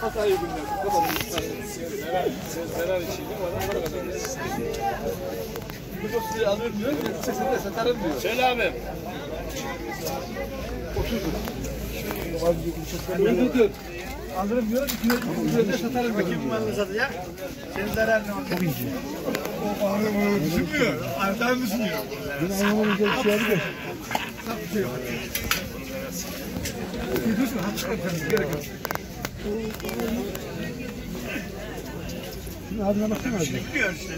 Hatay'ı günler. Bu kadar zarar, zarar içinde bana para kazanıyor. Bu suyu alır diyor, sesini satarım diyor. Söyle abi. 30 lira. diyor. Alırım diyor, 200 lira satarım diyor. Kim malını satacak? Senin zararın ne olacak? Çok ince. O onu düşünmüyor. Artan düşünüyor. Yine anlamayınca bir şey yapıyor. Gidiyorsun, hapis kapatın, gerek yok. Şimdi abine baksana abi. Biliyor işte.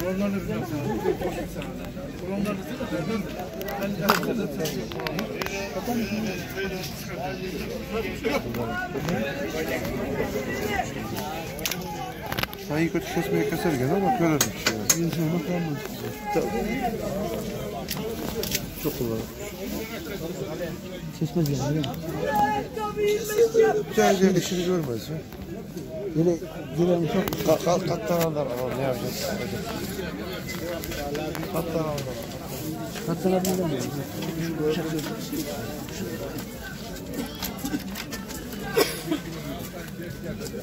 Kolonlarını bilmem sana. Kolonlarını bilmem Ben yapmadım. Sayıyı kötü kesmeye keser gene ama şey. Bir insana kalmaz. Çok kolay. Kesmez yani. değil mi? Sadece işini görmez ya. Yine giren çok Kalk kalk kattan alır ama ne yapacağız? Kattan alır.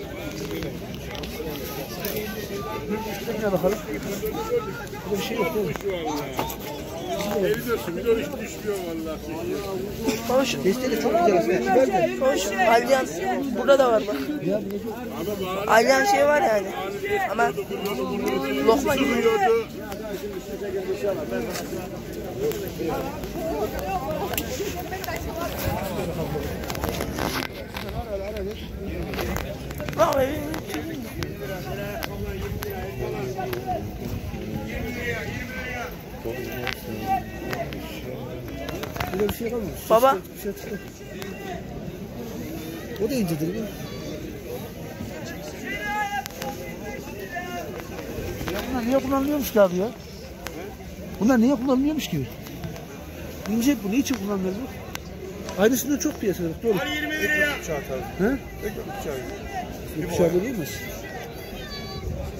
katlanabilir mi? Tekrar bakalım. Burada bir şey yok değil mi? Hoş. Desteği de çok güzel aslında. Hoş. Alyan. Burada da var bak. Alyan şey var yani. Ama lokma gibi. Be. Burada bir şey kalmadı. Baba. Bir şey çıktı. O da incedir mi? Ya bunlar niye kullanılıyormuş ki abi ya? Bunlar niye kullanılıyormuş ki? İnce bu niçin kullanılıyor bu? Aynısından çok piyasada doğru. 20 liraya. He? Bir bıçağı değil mi?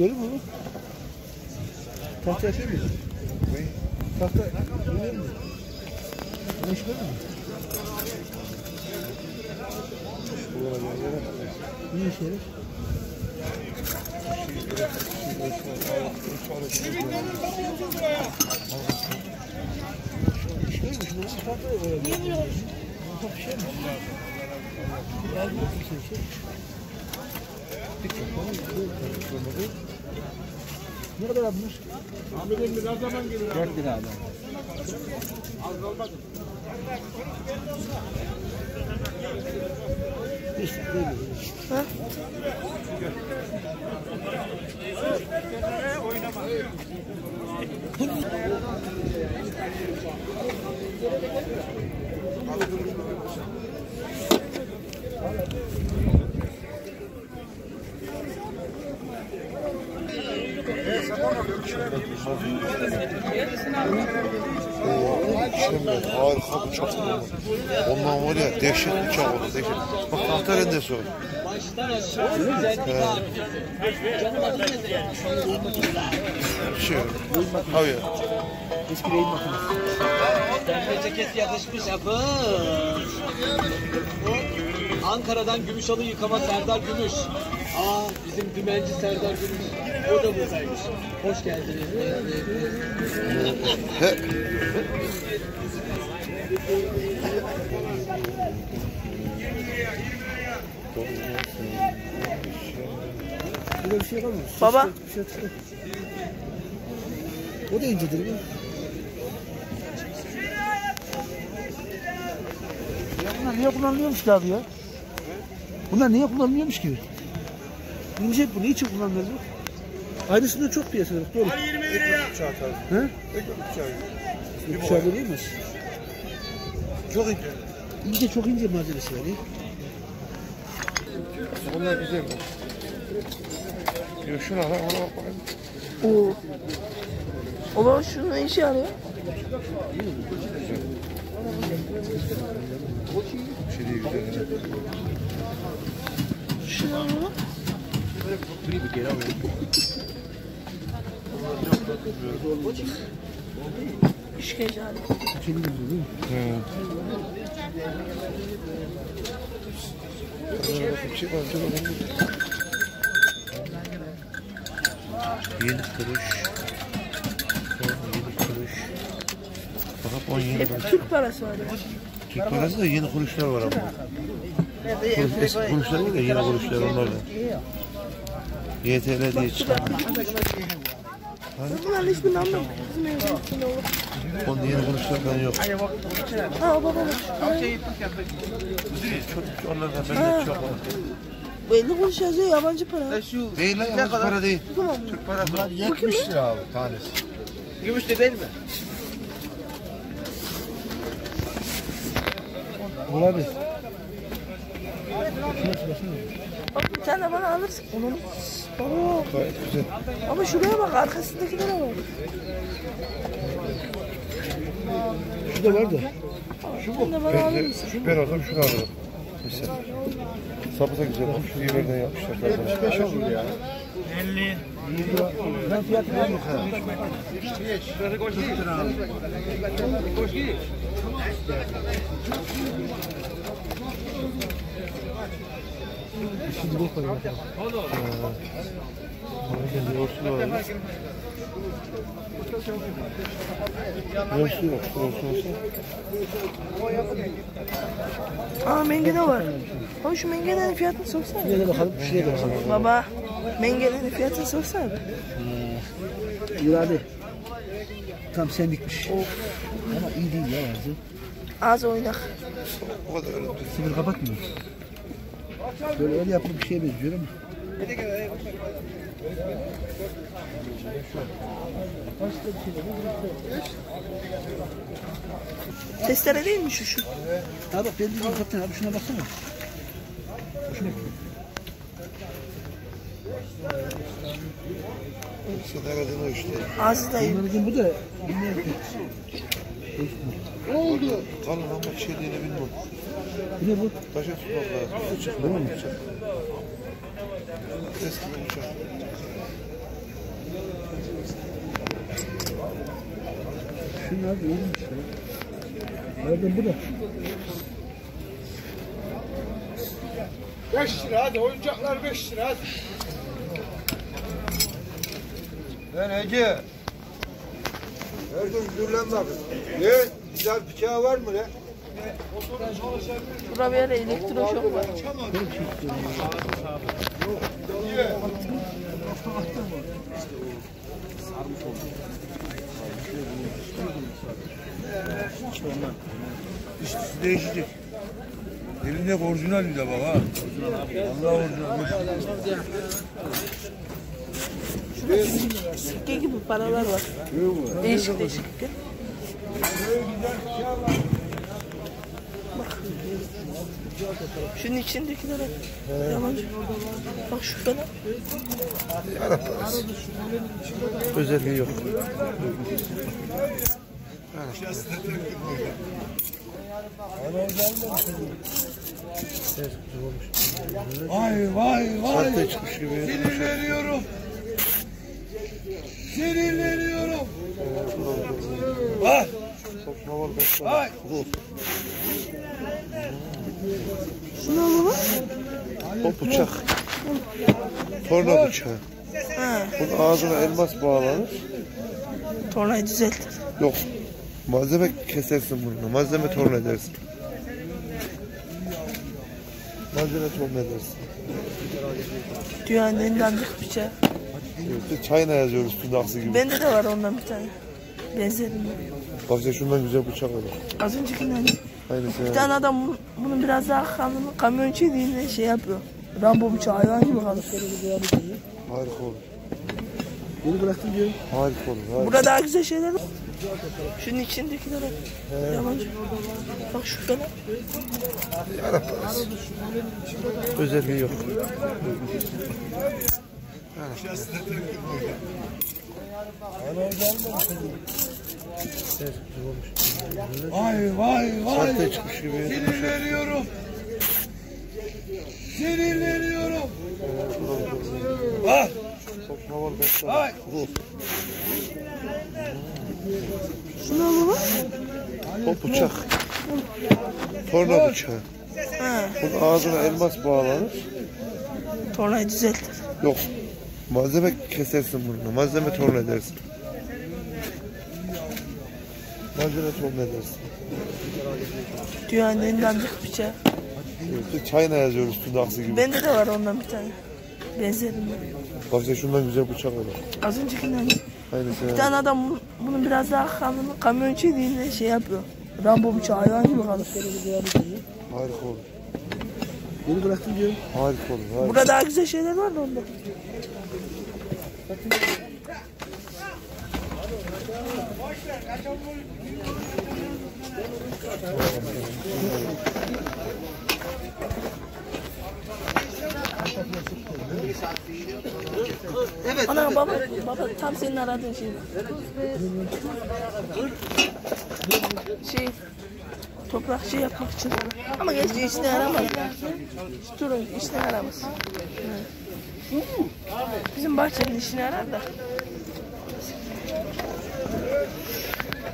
görür mü? Tahta yapıyor muyuz? Tahta görür mü? Yardım etsin sen şey. Ne kadar almış? Ahmet'in bir zaman gelir. 4 lira abi. Değil mi? Ha? Şimdi harika bıçak oldu. Ondan var ya dehşet bıçak oldu. Dehşet. Bak tahta rendesi. He. Bir şey yok. Abi ya. Eski beyin makinesi. Pembe ceket yakışmış yapış. Ankara'dan Gümüşhalı yıkama Serdar Gümüş. Aa bizim dümenci Serdar Gümüş. O da buradaymış. Hoş geldiniz. Burada bir şey kalmamış. Baba. Bir şey çıkıyor. O da incedir mi? Ya bunlar niye kullanılıyormuş ki abi ya? Bunlar niye kullanılıyormuş ki? İnce bu niçin kullanılıyor bu? Aynısında çok piyasada yok, doğru. He? Bir bıçağı değil mi? Çok ince. İnce çok ince malzemesi var ya. Onlar güzel. Ya şuna lan ona bak bakayım. Oo. O baba şunun ne işe yarıyor? Bir şey değil güzel. Alalım. İşkence aleti. Kendi gibi değil mi? Bakalım. Yedi kuruş. Yedi kuruş. Bak on yedi kuruş. Türk parası var ya. Türk parası da yeni kuruşlar var ama. Kuruş, eski kuruşlar var ya yeni kuruşlar onlar da. YTL diye çıkan. Bunların hiçbirini anlamadım. Onun yeni kuruşlardan yok. Ha o baba bak. Çok, onlardan bende çok var. Bu 50 kuruş yazıyor yabancı para. Değil lan yabancı para değil. Tamam. Bunlar 70 lira abi tanesi. Gümüş de değil mi? Olabilir. Bak bir tane bana alırsın. Onu Baba. Gayet güzel. Ama şuraya bak arkasındakilere bak. Şu da var da. Sen de bana alır Ben, mısın? ben olsam şunu alırım. Mesela. Sapı da güzel. Bak şu yerlerden yapmışlar. zaten. 75 olur ya. Ben fiyatı. Şimdi bu kadar. Kendi yoğurtlu var. Yoğurtlu yok. Yoğurtlu olsa. Aa mengene var. Baba şu mengenenin fiyatını sorsana. Şuraya da bakalım, şuraya da bakalım. Baba mengenenin fiyatını sorsana. İrade. Tam senlikmiş. Ama iyi değil ya. Az oynak. O kadar. Sınır kapatmıyor. Böyle öyle yapıp bir şeye benziyor ama. Testere değil mi şu şu? Ha bak ben dedim kaptan abi şuna baksana. Şuna bak. İşte ne kadar o işte. Ağzı da iyi. Bunların bu da bilmiyorum ki. Kalın ama bir şey değil bilmem. Bu ne bu? Taşa tutmak lazım. Uçak değil mi? Uçak. Eski bir uçak. Şunlar iyiymiş ya. Nereden bu da? 5 lira hadi oyuncaklar 5 lira hadi. Her gün dur lan bak. Ne? Güzel bıçağı var mı lan? Burada yere elektroşok var. İşte değişecek. Elinde orijinal bir de bak ha. Allah orijinal. Sikke gibi paralar var. Değişik değişik. Bak. Şunun içindekilere yabancı. Bak şu falan. Arap parası. Özelliği yok. Vay vay vay. Sahte çıkmış gibi. Sinirleniyorum. Sinirleniyorum. Ah Sokma var başka. Ay. Dur. Şunu alalım. O bıçak. Torna bıçağı. Ha, Bunun ağzına elmas bağlanır. tornayı düzeltir. Yok. Malzeme kesersin bununla. Malzeme torna edersin. Malzeme torna edersin. Dünyanın en dandik bıçağı. İşte China yazıyor üstünde aksi gibi. Bende de var ondan bir tane. Benzerinden. Bak işte şundan güzel bıçak olur. Az öncekinden. Aynısı Bir tane adam bunun, bunun biraz daha kalını kamyon çeliğinde şey yapıyor. Rambo bıçağı hayvan gibi kalır. Harika olur. Yeni bıraktım diyorum. Harika olur. Harika. Burada daha güzel şeyler var. Şunun içindekiler hep yabancı. Bak şu falan. Özelliği yok. Vay vay vay. Sahte çıkmış gibi. Sinirleniyorum. Sinirleniyorum. Ah. Sokma var başka. Ay. Dur. Şunu alalım. O bıçak. Torna bıçağı. Ha, Bunun ağzına elmas bağlanır. tornayı düzeltir. Yok. Malzeme kesersin bununla. Malzeme torna edersin. Malzeme torna edersin. Dünyanın en dandik bıçağı. İşte China yazıyor üstünde aksi gibi. Bende de var ondan bir tane. Benzerinden. Bak işte şundan güzel bıçak olur. Az öncekinden. Aynısı Bir yani. tane adam bunun, bunun biraz daha kalını kamyon çeliğinde şey yapıyor. Rambo bıçağı hayvan gibi kalır. Harika olur. Yeni bıraktım diyorum. Harika olur. Harika. Burada daha güzel şeyler var da onda. Evet. Ana baba, baba tam senin aradığın şey. Şey, toprak şey yapmak için. Ama gerçi işine yaramaz. Durun, işine yaramaz. Bizim bahçenin işine yarar da.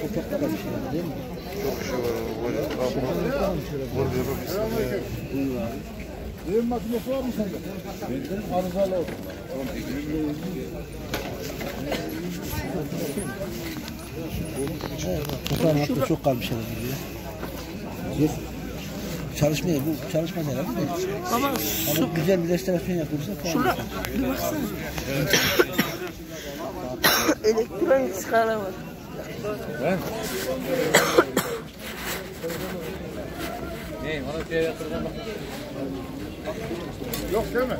Toprakta değil mi? Çok şey var. Düğün makinesi var mı sende? Benim arızalı olsun. Toprağın altında çok kalmış herhalde. Yok. Çalışmıyor bu çalışmaz herhalde de. Ama Ama güzel bir restorasyon yapılırsa şurada bir baksana. Elektronik skala var. Yok değil mi?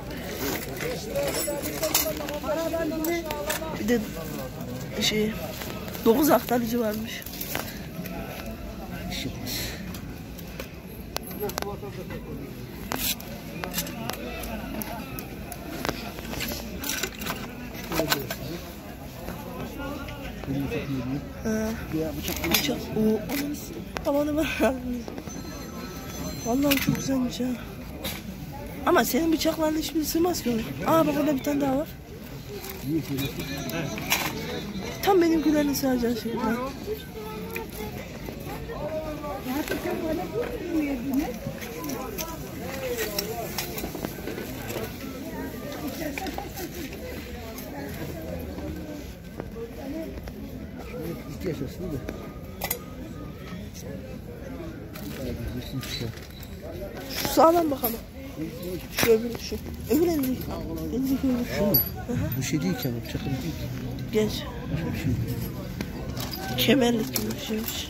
Bir de şey 9 aktarıcı varmış. Ha, bıçak. O, aman, amanı var. Vallahi çok güzelmiş ha. Ama senin bıçaklarla hiçbiri sığmaz ki ona. Aa bak orada bir tane daha var. Tam benimkilerin sığacağı şey. İki yaşasın da. Şu sağdan bakalım. Şu öbürü şu. Öbür elindeki. Elindeki öbür şu. Bu şey değil ama bıçaklı değil ki. Genç. Kemerlik gibi bir şeymiş.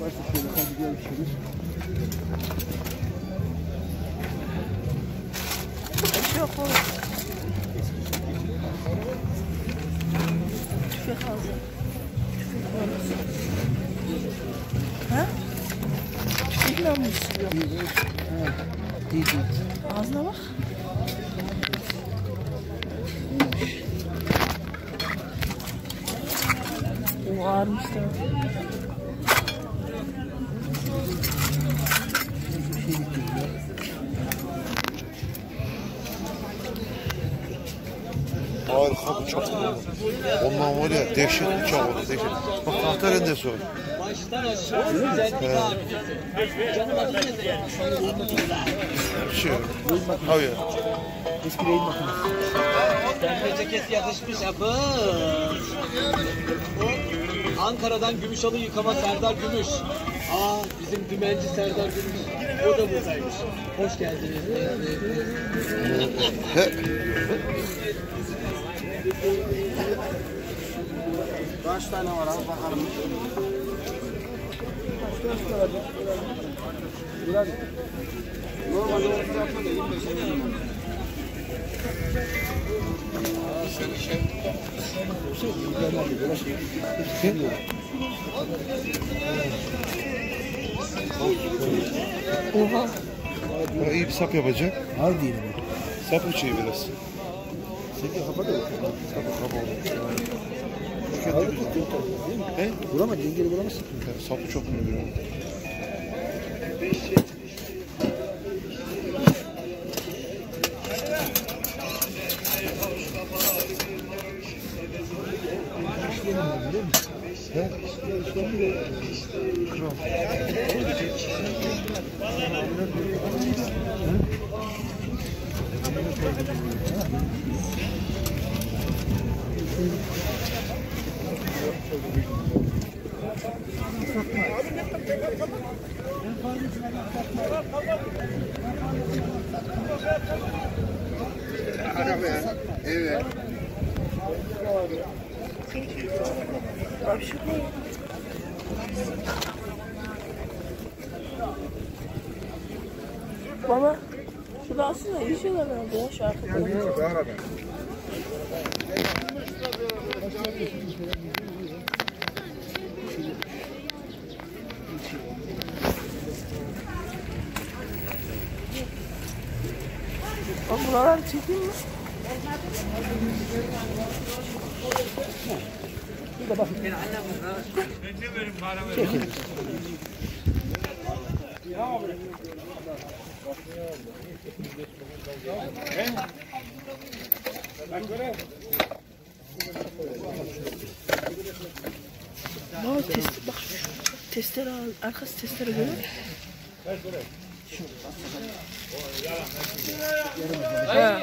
Varsa şöyle hadi gel bir. Yok oğlum. Tüfek aldı. Tüfek var. Ha? Tüfekle mi değil. Ağzına bak. O ağırmış da. Bıçak oldu. Ondan var ya dehşet bıçak oldu. Dehşet. Bak tahta rendesi o. Bir şey. Abi. Eski beyin makinesi. Pembe ceket yakışmış abı. O Ankara'dan Gümüşhalı yıkama Serdar Gümüş. Aa bizim dümenci Serdar Gümüş. O da buradaymış. Hoş geldiniz. Kaç tane var abi bakalım. Normalde orta yapma da 25 Oha. Bana iyi bir sap yapacak. Al değil mi? Sap uçuyor biraz. Seki kapat da. Oldu. Aldı tuttu. Değil mi? He? Vuramaz. Dengeli vuramazsın. Sapı çok mu biliyorum. Şu ne? Baba, şurada aslında iyi şeyler vardı ya şarkıda. Bak buraları çekeyim mi? Testere görüyor musun? Ha.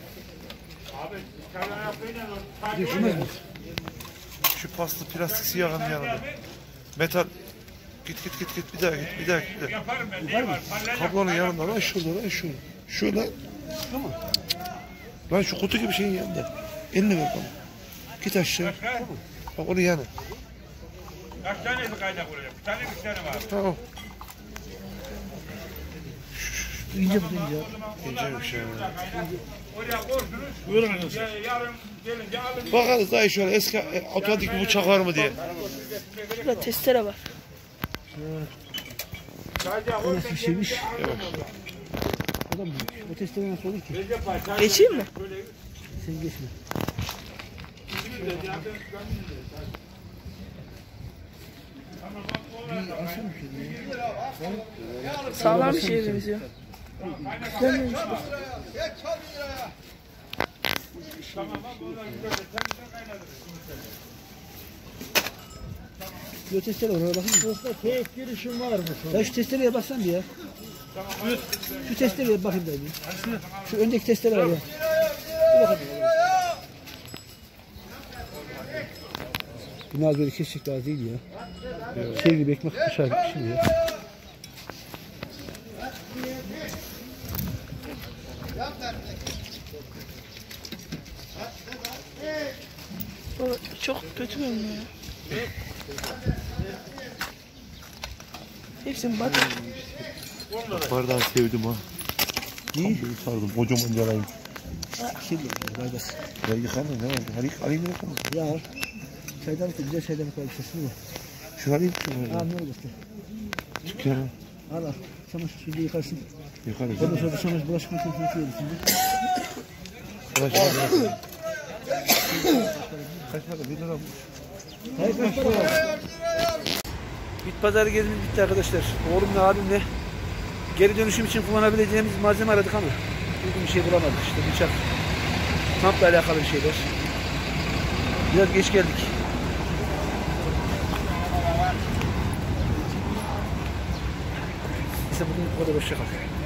Mi? Şu paslı plastik siyahın yanında. Metal. Git git git git bir daha git bir daha git. Bir daha. Kablonun yanında lan şurada lan şurada. Şurada. Tamam. Lan şu kutu gibi şeyin yanında. Elini ver bana. Git aşağı. Bak onun yanı. Kaç tane kaynak olacak? Bir tane bir tane var. Tamam. İnce bu ince. İnce bir şey. Oraya koydunuz. Buyurun Yarın gelince alın. Bakarız daha şöyle eski e, otomatik bir bıçak var mı diye. Şurada testere var. Nasıl bir şeymiş? O da? O testleri nasıl olur ki? Geçeyim mi? Sen geçme. Sağlam bir şeye benziyor. Güzelmiş bu. Bir o testere var. Oraya bakayım. Yoksa tek girişim var mı? Ya şu testereye baksan bir ya. Şu testleri ver bakayım da bir. Şu öndeki testleri ver ya. Bir bakayım. Bunlar böyle kesecek daha değil ya. Şey gibi ekmek gibi bir şey ya. Görünüyor. Hepsini batır. Bardağı sevdim ha. İyi. Sardım. Kocaman yalayım. Şey diyor, kardeş. Ya yıkanın ne oldu? Hadi yık- alayım yıkanın. Ya çaydanlık da güzel çaydanlık var bir mi? Şunu alayım şunu. Al ne olacak? Dükkanı. Al al. Çamaşır suyuyla yıkarsın. Yıkarız. Ondan sonra çamaşır bulaşık makinesine koyuyoruz şimdi. Kaç para? Kaç para? Bir lira mı? Bit pazarı gezimiz bitti arkadaşlar. Oğlumla abimle geri dönüşüm için kullanabileceğimiz malzeme aradık ama bir şey bulamadık. İşte bıçak, kampla alakalı bir şeyler. Biraz geç geldik. Neyse bugün bu kadar hoşça kalın.